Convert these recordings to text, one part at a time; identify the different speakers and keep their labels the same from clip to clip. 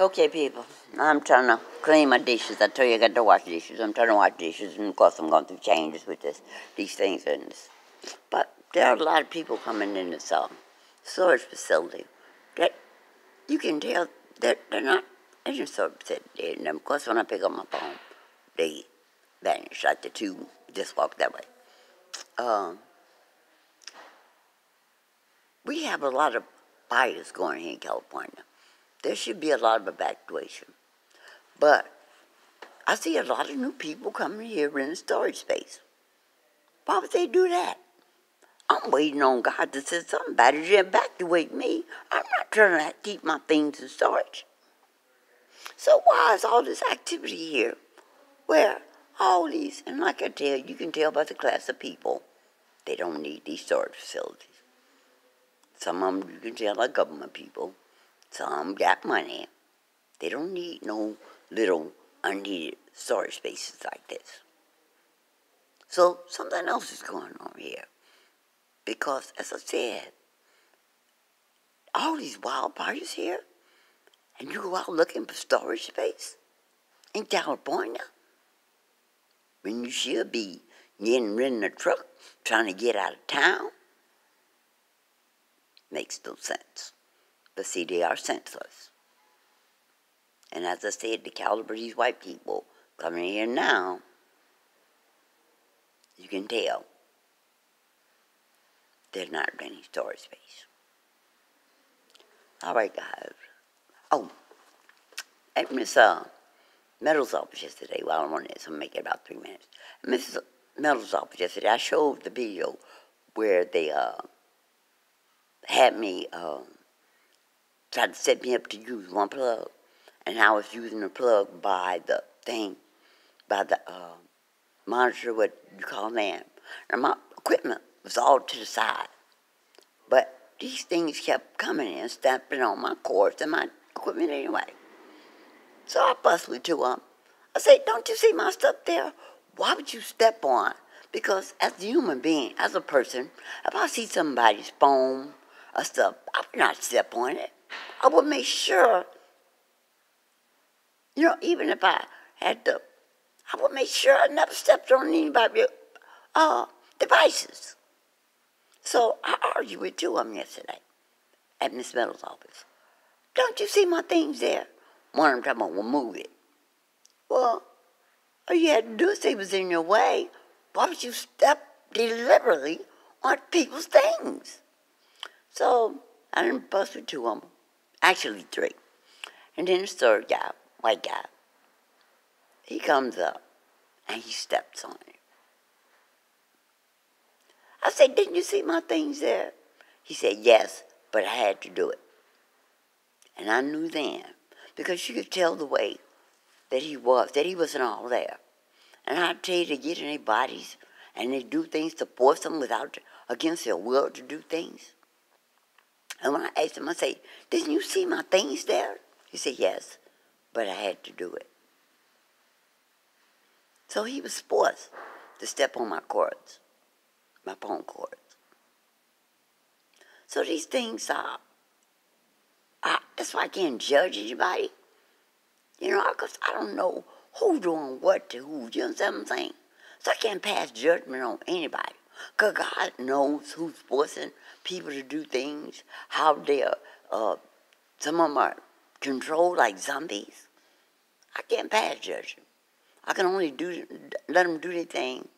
Speaker 1: Okay, people. I'm trying to clean my dishes. I told you I got to wash dishes. I'm trying to wash dishes, and of course I'm going through changes with this, these things and this. But there are a lot of people coming in this uh, storage facility that you can tell that they're not in the storage facility. And of course, when I pick up my phone, they vanish. Like the two just walk that way. Um, we have a lot of fires going here in California there should be a lot of evacuation. But I see a lot of new people coming here in the storage space. Why would they do that? I'm waiting on God to send somebody to evacuate me. I'm not trying to keep my things in storage. So why is all this activity here? Where all these, and like I tell you, you can tell by the class of people, they don't need these storage facilities. Some of them you can tell are government people. Some got money. They don't need no little unneeded storage spaces like this. So something else is going on here. Because as I said, all these wildfires here, and you go out looking for storage space in California, when you should be getting of a truck, trying to get out of town, makes no sense. See, they are senseless. And as I said, the caliber of these white people coming here now, you can tell they're not any storage space. All right, guys. Oh, at Miss uh, Meadows' office yesterday, while I'm on this, I'm making about three minutes. Mrs. Meadows' office yesterday, I showed the video where they uh, had me um, tried to set me up to use one plug, and I was using the plug by the thing, by the uh, monitor, what you call lamp. And my equipment was all to the side, but these things kept coming in, stepping on my cords and my equipment anyway. So I two of them. I said, don't you see my stuff there? Why would you step on? Because as a human being, as a person, if I see somebody's phone or stuff, I would not step on it. I would make sure, you know, even if I had to, I would make sure I never stepped on anybody's uh, devices. So I argued with two of them yesterday at Miss Meadows' office. Don't you see my things there? One of them talking about, well, move it. Well, all you had to do is say it was in your way. Why would you step deliberately on people's things? So I didn't bust with two of them. Actually, three. And then the third guy, white guy, he comes up and he steps on it. I said, Didn't you see my things there? He said, Yes, but I had to do it. And I knew then, because you could tell the way that he was, that he wasn't all there. And I tell you, to get in their bodies and they do things to force them without, against their will to do things. And when I asked him, I say, didn't you see my things there? He said, yes, but I had to do it. So he was forced to step on my cords, my phone cords. So these things are, I, that's why I can't judge anybody. You know, because I don't know who's doing what to who. You understand what I'm saying? So I can't pass judgment on anybody. Because God knows who's forcing people to do things, how they're, uh, some of them are controlled like zombies. I can't pass judgment. I can only do let them do their thing.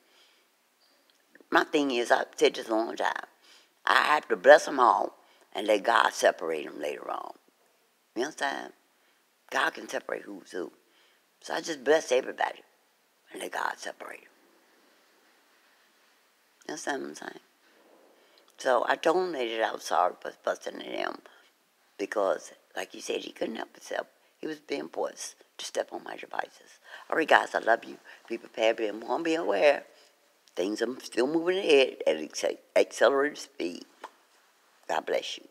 Speaker 1: My thing is, I've said this a long time, I have to bless them all and let God separate them later on. You understand? God can separate who's who. So I just bless everybody and let God separate them. What So I I was sorry for busting at him because, like you said, he couldn't help himself. He was being forced to step on my devices. All right, guys, I love you. Be prepared, be more, be aware. Things are still moving ahead at accelerated speed. God bless you.